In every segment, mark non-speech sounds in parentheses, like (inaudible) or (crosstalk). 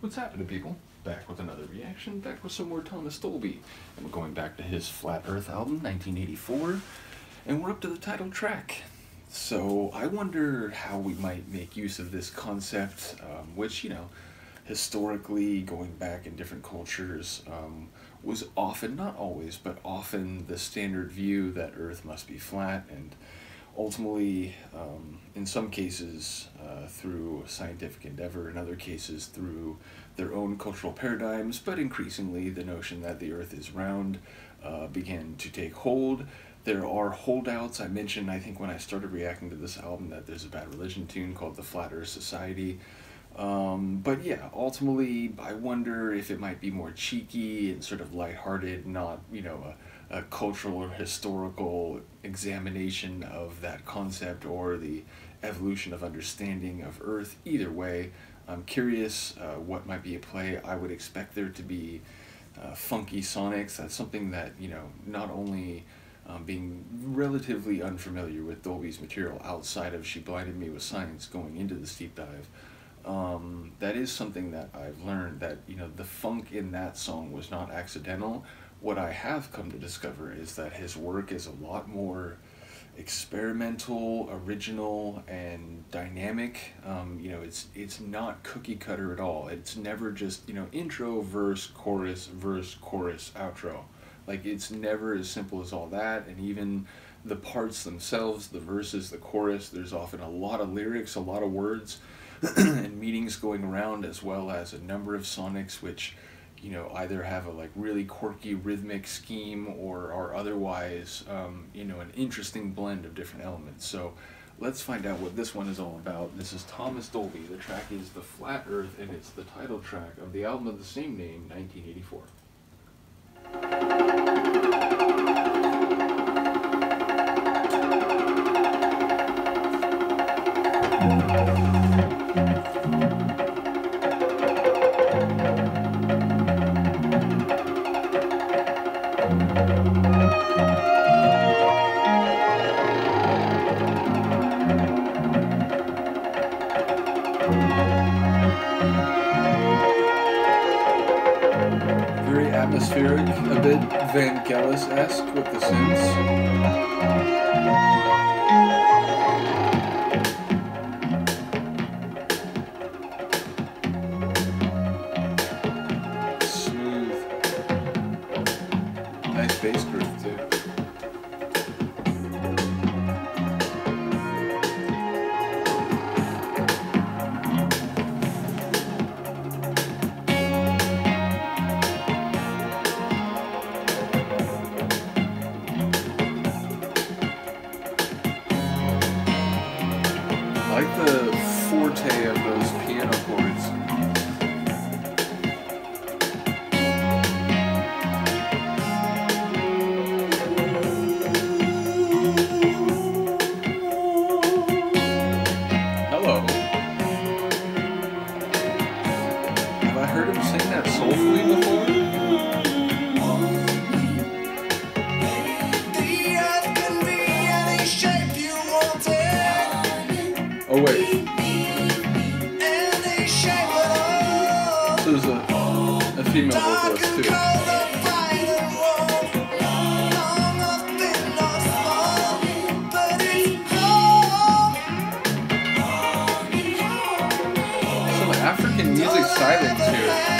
What's happening, people? Back with another reaction, back with some more Thomas Dolby. And we're going back to his Flat Earth album, 1984, and we're up to the title track. So I wonder how we might make use of this concept, um, which, you know, historically, going back in different cultures, um, was often, not always, but often the standard view that Earth must be flat and ultimately, um, in some cases, uh, through scientific endeavor, in other cases, through their own cultural paradigms, but increasingly, the notion that the earth is round uh, began to take hold. There are holdouts. I mentioned, I think, when I started reacting to this album, that there's a Bad Religion tune called The Flat Earth Society. Um, but yeah, ultimately, I wonder if it might be more cheeky and sort of lighthearted, not, you know, a a cultural or historical examination of that concept or the evolution of understanding of Earth. Either way, I'm curious uh, what might be a play. I would expect there to be uh, funky sonics. That's something that, you know, not only um, being relatively unfamiliar with Dolby's material outside of She Blinded Me with Science going into this deep dive, um, that is something that I've learned that, you know, the funk in that song was not accidental what I have come to discover is that his work is a lot more experimental, original, and dynamic. Um, you know, it's it's not cookie cutter at all. It's never just you know intro, verse, chorus, verse, chorus, outro. Like it's never as simple as all that. And even the parts themselves, the verses, the chorus, there's often a lot of lyrics, a lot of words, (clears throat) and meetings going around, as well as a number of sonics which you know either have a like really quirky rhythmic scheme or are otherwise um, you know an interesting blend of different elements. So let's find out what this one is all about. This is thomas dolby. The track is the flat earth and it's the title track of the album of the same name 1984 atmospheric, a bit Vangelis-esque with the synths. Like the forte of those piano chords. Oh wait. So there's a, a female vocalist too. Some African music silence here.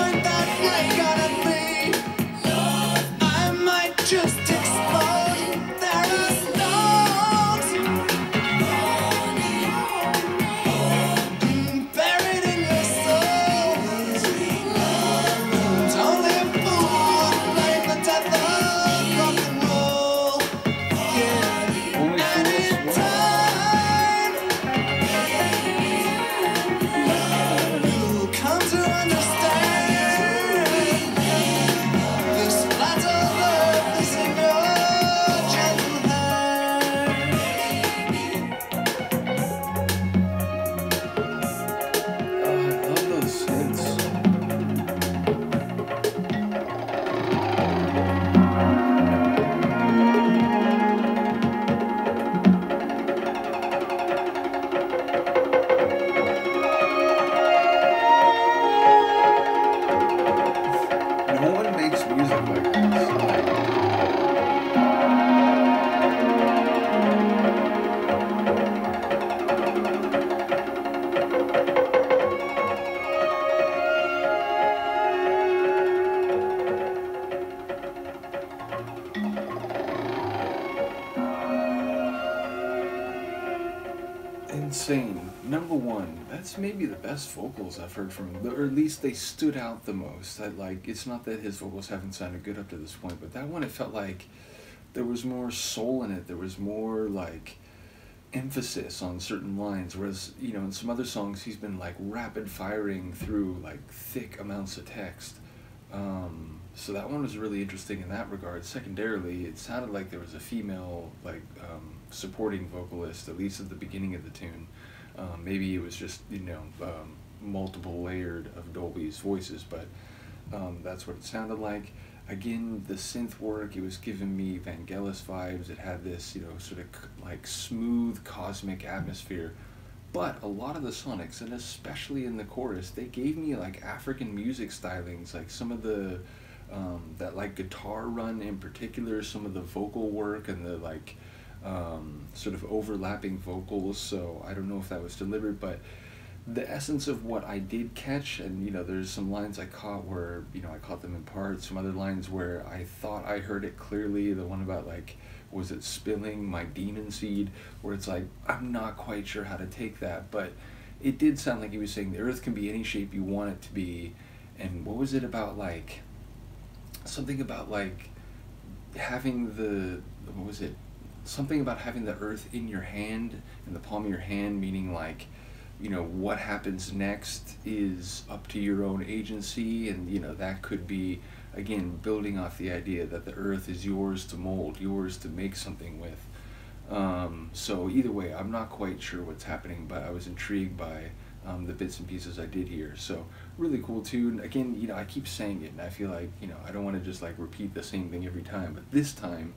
that's maybe the best vocals I've heard from him, or at least they stood out the most. I like. It's not that his vocals haven't sounded good up to this point, but that one it felt like there was more soul in it. There was more like emphasis on certain lines, whereas you know in some other songs he's been like rapid firing through like thick amounts of text. Um, so that one was really interesting in that regard. Secondarily, it sounded like there was a female like um, supporting vocalist, at least at the beginning of the tune. Um, maybe it was just you know um, multiple layered of Dolby's voices, but um, that's what it sounded like. Again, the synth work, it was giving me Vangelis vibes. It had this, you know, sort of like smooth cosmic atmosphere. But a lot of the sonics, and especially in the chorus, they gave me like African music stylings, like some of the, um, that like guitar run in particular, some of the vocal work and the like um, sort of overlapping vocals. So I don't know if that was deliberate, but the essence of what I did catch, and you know, there's some lines I caught where you know I caught them in part. Some other lines where I thought I heard it clearly. The one about like, was it spilling my demon seed? Where it's like I'm not quite sure how to take that, but it did sound like he was saying the earth can be any shape you want it to be. And what was it about like? Something about like having the what was it? Something about having the earth in your hand, in the palm of your hand, meaning like you know what happens next is up to your own agency and you know that could be again building off the idea that the earth is yours to mold yours to make something with. Um, so either way i'm not quite sure what's happening but i was intrigued by um, the bits and pieces i did here. So really cool tune. Again you know i keep saying it and i feel like you know i don't want to just like repeat the same thing every time but this time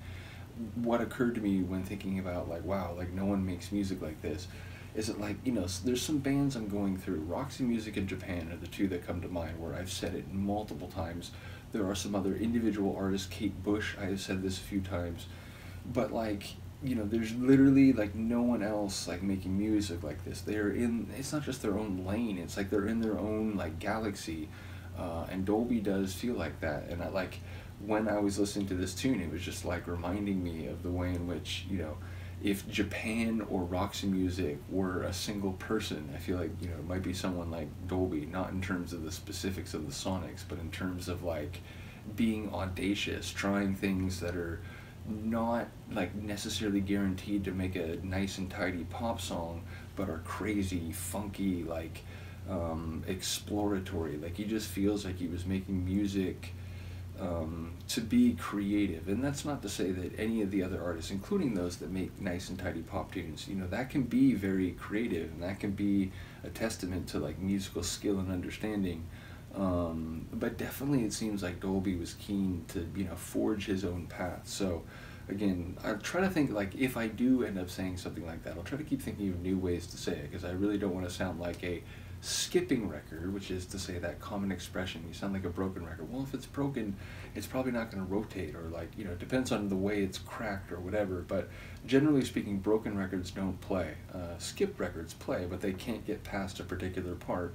what occurred to me when thinking about like wow like no one makes music like this is it like you know there's some bands i'm going through roxy music in japan are the two that come to mind where i've said it multiple times. There are some other individual artists kate bush i have said this a few times. But like you know there's literally like no one else like making music like this. They're in it's not just their own lane it's like they're in their own like galaxy uh, and dolby does feel like that. And i like when i was listening to this tune it was just like reminding me of the way in which you know if Japan or Roxy Music were a single person, I feel like you know it might be someone like Dolby, not in terms of the specifics of the sonics, but in terms of like being audacious, trying things that are not like necessarily guaranteed to make a nice and tidy pop song, but are crazy, funky, like um, exploratory. Like he just feels like he was making music um, to be creative. And that's not to say that any of the other artists, including those that make nice and tidy pop tunes, you know, that can be very creative and that can be a testament to like musical skill and understanding. Um, but definitely, it seems like Dolby was keen to you know forge his own path. So, again, I try to think like if I do end up saying something like that, I'll try to keep thinking of new ways to say it because I really don't want to sound like a skipping record, which is to say that common expression. You sound like a broken record. Well, if it's broken, it's probably not going to rotate, or like you know, it depends on the way it's cracked or whatever. But generally speaking, broken records don't play. Uh, records play, but they can't get past a particular part.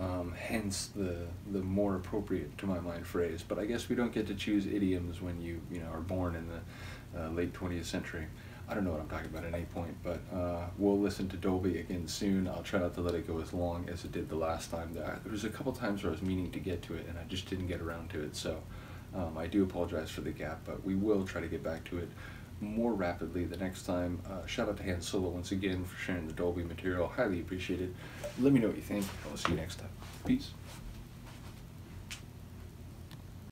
Um, hence the the more appropriate to my mind phrase. But I guess we don't get to choose idioms when you you know are born in the uh, late 20th century. I don't know what I'm talking about at any point, but uh, we'll listen to Dolby again soon. I'll try not to let it go as long as it did the last time. There was a couple times where I was meaning to get to it, and I just didn't get around to it. So um, I do apologize for the gap, but we will try to get back to it more rapidly the next time. Uh, shout out to Han Solo once again for sharing the Dolby material. Highly appreciated. Let me know what you think. I'll see you next time. Peace.